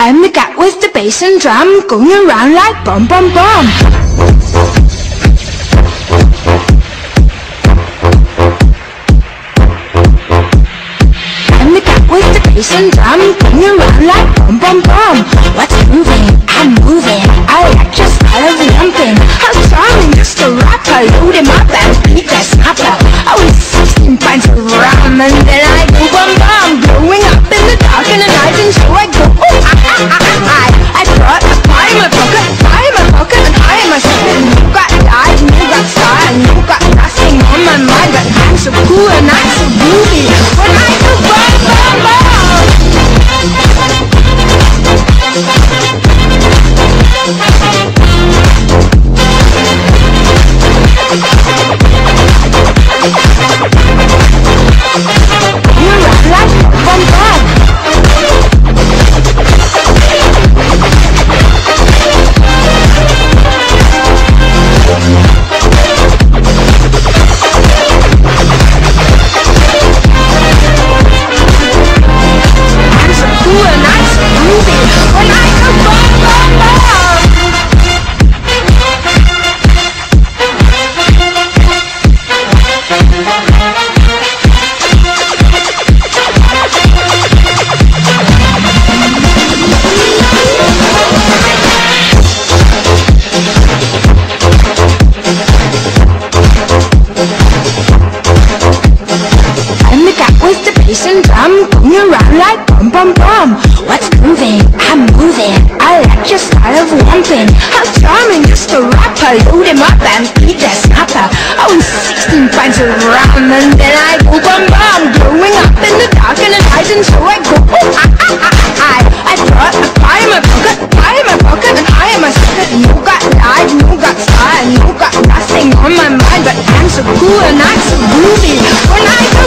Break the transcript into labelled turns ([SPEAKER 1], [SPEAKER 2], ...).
[SPEAKER 1] I'm the cat with the bass and drum Going around like bum bum bum I'm the cat with the bass and drum Going around like bum bum bum What's moving? I'm moving. I like your style of lumping How charming, just a rapper Load him up and beat that snapper. I was 16 pints of rum And then me around like bum bum bum. What's moving? I'm moving. I like your style of romping How charming, just a rapper. Load him up and beat that snapper I oh, own 16 pints of rum And then I go bum bum. Growing up in the dark and the night And so I go oh, I, I, I, I, I brought a pie in my pocket Pie in my pocket and I am a sucker. You got lied, you got fired You got nothing on my mind. But I'm so cool and I'm so groovy. When I